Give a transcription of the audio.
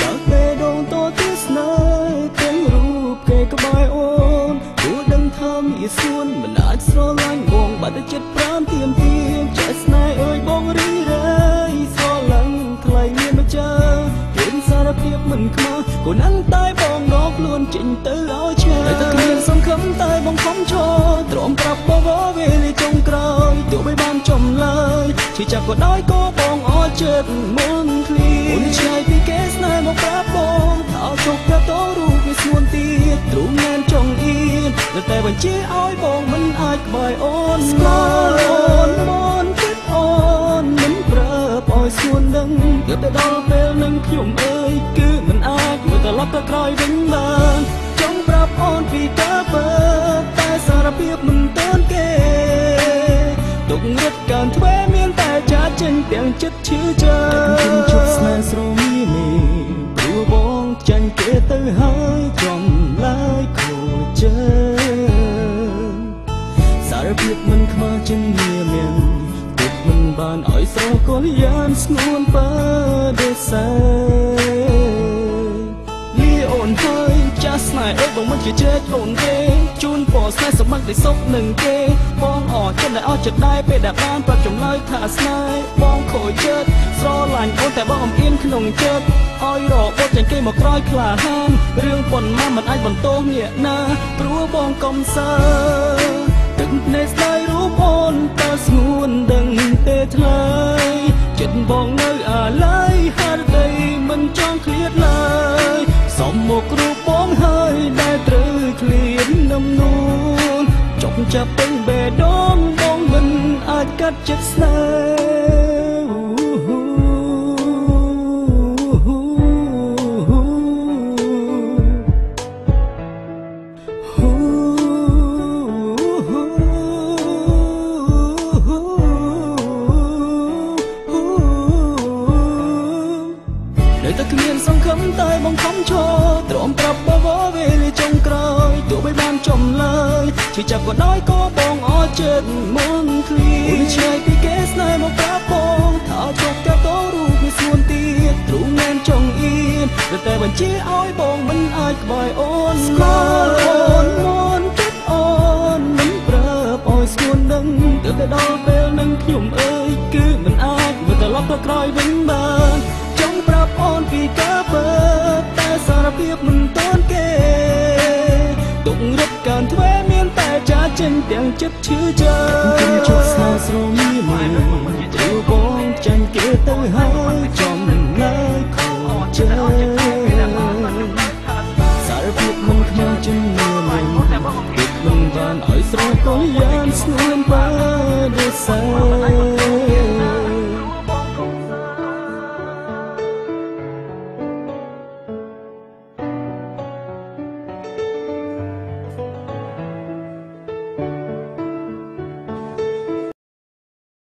ដល់ពេលដងតទស្សនាទាំងរូបគេក្បែរអូនព្រោះដឹងថាមានសួនមិនអាចស្រឡាញ់បងបាត់តែចិត្តប្រាំទៀមទៀមចេះស្នេហ៍អើយបងរីរាយស្រឡាញ់ថ្លៃមានម្ចាស់ព្រមសារភាពមិនខ្មាស់គូនឹងតែបងងខ្លួនចេញទៅឲ្យឆ្ងាយតែគ្មានសង្ឃឹមតែបងខំឈរទ្រាំប្រាប់បង យឈឺចាប់ក៏ដោយក៏បងអត់ចិត្តមុនឃ្លីមុនឆ្ងាយពីគេស្នេហ៍មកប្រាប់បងថាជុកទៅតរូបវាស្ងួនទៀតទ្រូងណែនចង់អៀននៅតែបញ្ជាឲ្យបងមិនអាចក្បែរអូនស្គាល់អូនមុនគិតអូនមិនប្រាប់ឲ្យស្ងួនដឹងទៅដល់ពេលនឹងខ្ញុំអើយគឺមិនអាចមើលត្រឡប់ទៅក្រោយវិញបានចង់ប្រាប់អូនពី ទាំងចិត្តឈឺចាំជប់ស្នេហ៍ស្រមីមីព្រោះបងចាញ់គេទៅហើយចំឡើយខូចចិត្តសារភាពមិនខ្វល់ជាងនាមានទុកមិនបានឲ្យស្រកលយ៉ានស្ងួនបើដេសា ចាស់ស្នេហ៍អើយបងមិនជាជែកអូនទេជូនពរស្នេហ៍សម្បត្តិនៃសុខនឹងគេបងអត់ចិត្តដែលអត់ចិត្តដែរពេលដែលបានប្រាប់ចម្លើយថាស្នេហ៍បងខូចចិត្តស្រឡាញ់អូនតែបងអំអៀនក្នុងចិត្តឲ្យរបត់ជាងគេមកក្រោយក្លាហានរឿងប៉ុនមកមិនអាចបន្ទោសអ្នកណាព្រោះបងកំសើ ចុកចាប់ពេញបេះដូងបងមិនអាចកាត់ចិត្តស្នេហ៍នៅតែគ្មានសង្ឃឹមតែបងខំឈរទ្រាំប្រាប់បបវេលាចុងក្រោយទោះបីបានចំឡើយ ឈឺចាប់ក៏ដោយក៏បងអត់ចិត្តមុនឃ្លីអូនឆ្ងាយពីគេស្នេហ៍មកប្រាប់បងថាជប់តែតរូបវាស្ងួនទៀតទ្រូងណែនចង់អៀនតែតែបញ្ជាឲ្យបងមិនអាចក្បែរអូនស្គាល់អូនមុនចិត្តអូនមិនប្រាប់ឲ្យស្ងួនដឹងទើបតែដល់ពេលនឹងខ្ញុំអើយគឺមិនអាចមើលត្រឡប់ទៅក្រោយវិញបានចង់ប្រាប់អូនពីកា ទាំងចិត្តឈឺចាំគុំជប់ស្នេហ៍ស្រមីមីព្រោះបងចាញ់គេទៅហើយចំឡើយខូចចិត្តសារភាពមិនខ្មាស់ជំនឿមិនទុកមិនបានឲ្យស្រកលយ៉ាងស្ងួនបើដូចសើ